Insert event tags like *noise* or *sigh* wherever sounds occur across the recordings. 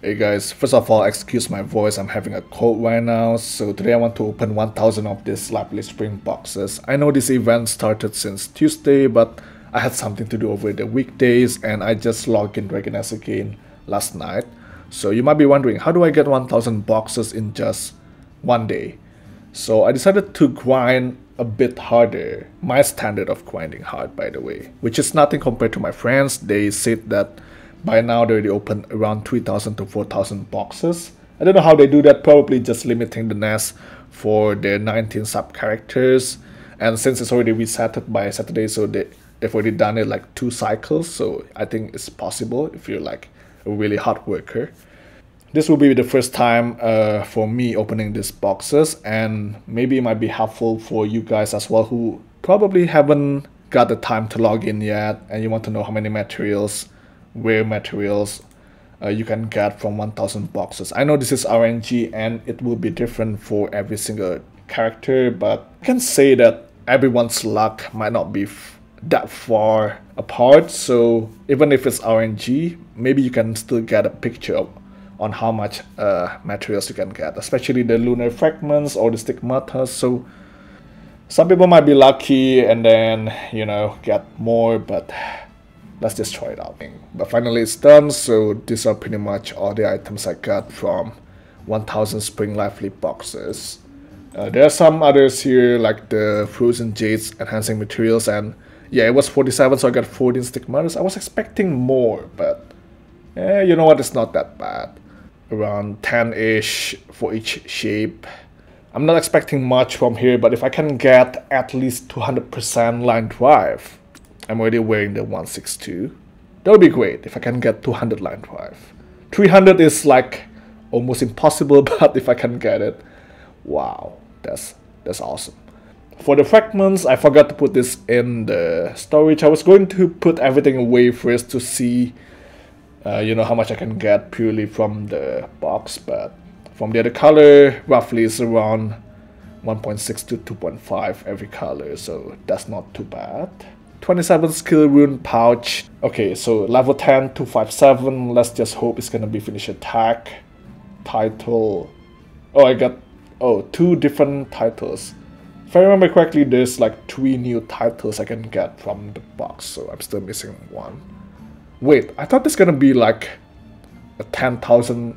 Hey guys, first of all, excuse my voice, I'm having a cold right now, so today I want to open 1000 of these Lively Spring boxes. I know this event started since Tuesday, but I had something to do over the weekdays and I just logged in Dragon Nest again last night. So you might be wondering, how do I get 1000 boxes in just one day? So I decided to grind a bit harder, my standard of grinding hard by the way, which is nothing compared to my friends, they said that by now they already opened around 3000 to 4000 boxes. I don't know how they do that, probably just limiting the nest for their 19 sub characters. And since it's already resetted by Saturday, so they, they've already done it like two cycles, so I think it's possible if you're like a really hard worker. This will be the first time uh, for me opening these boxes and maybe it might be helpful for you guys as well who probably haven't got the time to log in yet and you want to know how many materials rare materials uh, you can get from 1000 boxes. I know this is RNG and it will be different for every single character, but I can say that everyone's luck might not be that far apart. So even if it's RNG, maybe you can still get a picture of, on how much uh, materials you can get, especially the lunar fragments or the stigmata. So some people might be lucky and then, you know, get more, but let's just try it out. But finally it's done, so these are pretty much all the items I got from 1000 Spring Lively boxes. Uh, there are some others here like the Frozen Jades enhancing materials and yeah it was 47 so I got 14 stigmatas. I was expecting more but eh, you know what it's not that bad. Around 10-ish for each shape. I'm not expecting much from here but if I can get at least 200% line drive I'm already wearing the 162. That would be great if I can get 200 line drive. 300 is like almost impossible, *laughs* but if I can get it, wow, that's that's awesome. For the fragments, I forgot to put this in the storage. I was going to put everything away first to see, uh, you know, how much I can get purely from the box, but from the other color, roughly is around 1.6 to 2.5 every color, so that's not too bad. 27 skill rune pouch. Okay, so level 10, 257. Let's just hope it's gonna be finish attack. Title. Oh, I got oh two different titles. If I remember correctly, there's like three new titles I can get from the box, so I'm still missing one. Wait, I thought this gonna be like a 10,000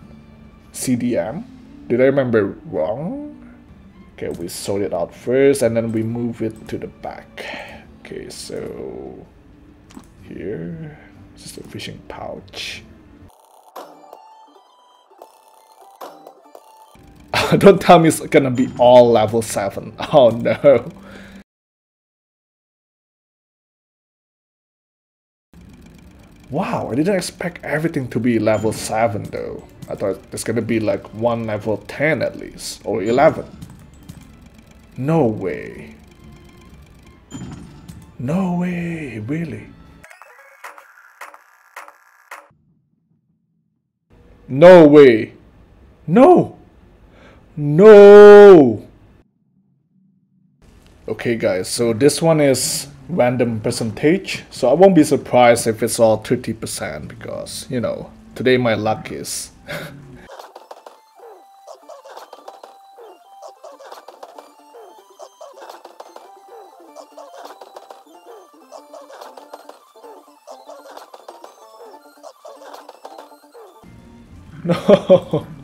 CDM. Did I remember wrong? Okay, we sort it out first and then we move it to the back. Okay, so here, just a fishing pouch. *laughs* Don't tell me it's gonna be all level 7. *laughs* Oh no. Wow, I didn't expect everything to be level 7 though. I thought it's gonna be like one level 10 at least, or 11. No way. No way, really? No way. No. No. Okay guys, so this one is random percentage. So I won't be surprised if it's all 30% because, you know, today my luck is *laughs* No. *laughs*